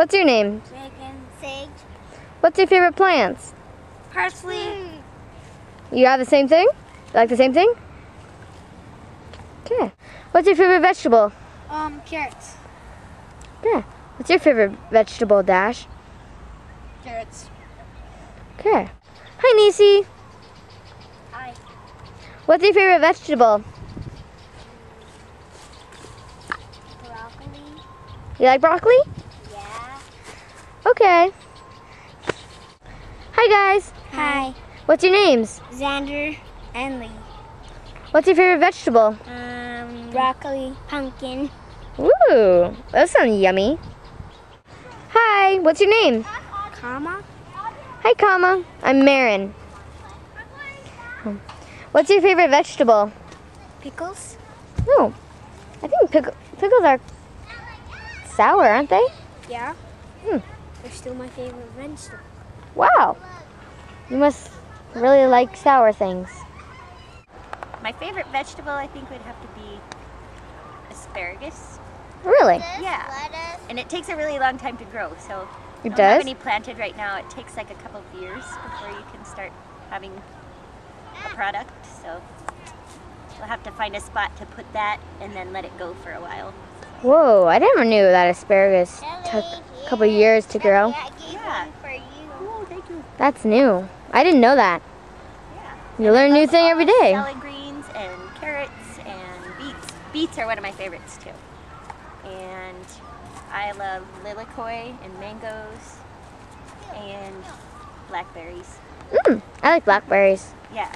What's your name? Bacon. Sage. What's your favorite plants? Parsley. You have the same thing? Like the same thing? Okay. What's your favorite vegetable? Um, carrots. Okay. What's your favorite vegetable, Dash? Carrots. Okay. Hi, Nisi. Hi. What's your favorite vegetable? Broccoli. You like broccoli? Okay. Hi, guys. Hi. What's your names? Xander and Lee. What's your favorite vegetable? Um, broccoli. Pumpkin. Ooh, that sounds yummy. Hi, what's your name? Kama. Hi, Kama. I'm Marin. What's your favorite vegetable? Pickles. Oh, I think pickle, pickles are sour, aren't they? Yeah. Hmm. They're still my favorite vegetable. Wow. You must really like sour things. My favorite vegetable, I think, would have to be asparagus. Really? Yeah. And it takes a really long time to grow, so It I don't have any planted right now. It takes like a couple of years before you can start having a product. So we'll have to find a spot to put that and then let it go for a while. Whoa, I never knew that asparagus took a couple years to grow. Yeah. Oh, thank you. That's new. I didn't know that. Yeah. You learn a new thing every day. Salad greens and carrots and beets. Beets are one of my favorites too. And I love lilikoi and mangoes and blackberries. Mm, I like blackberries. Yeah.